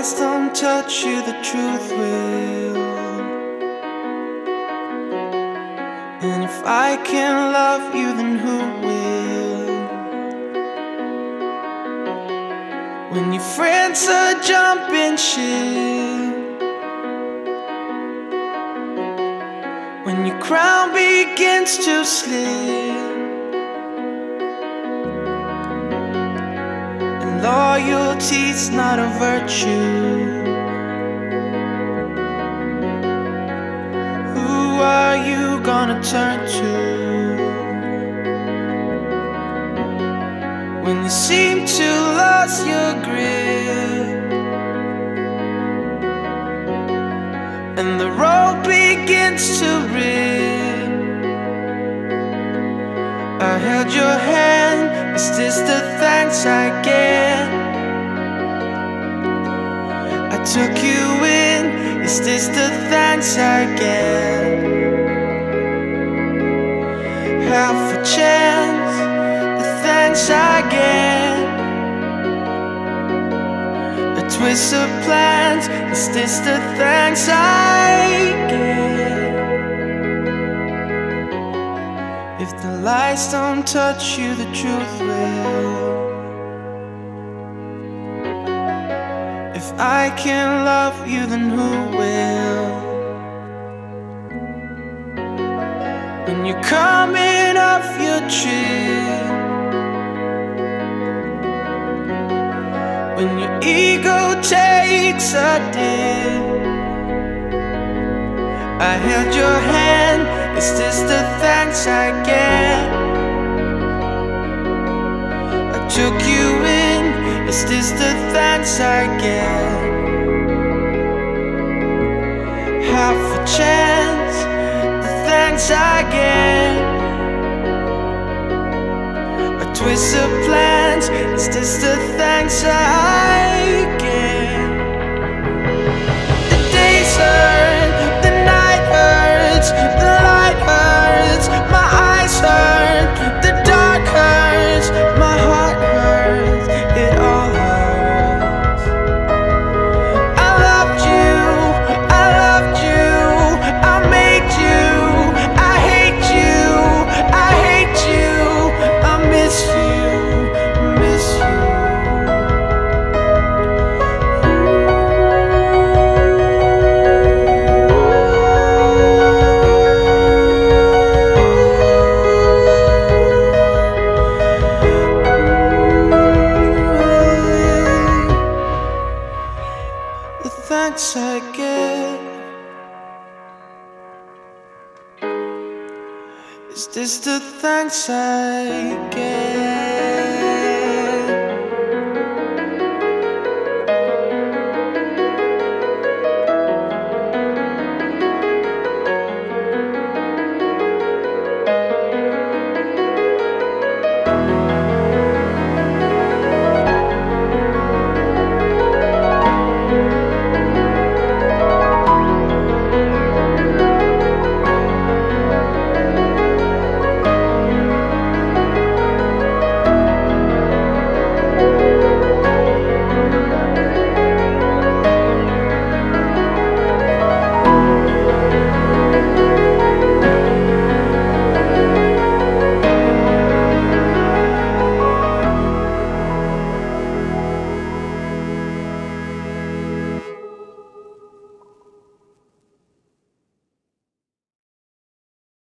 lies don't touch you, the truth will. And if I can't love you, then who will? When your friends are jumping ship, when your crown begins to slip. Loyalty's not a virtue. Who are you gonna turn to? When you seem to lose your grip And the road begins to rip I held your hand, is this the thanks I get? In, is this the thanks I get? Half a chance, the thanks I get. A twist of plans, is this the thanks I get? If the lies don't touch you, the truth will. I can't love you, then who will? When you're coming off your trip, when your ego takes a dip. I held your hand, is this the thanks I get? I took you is this the thanks I get? Half a chance, the thanks I get. A twist of plans, is this the thanks I thanks I get Is this the thanks I get?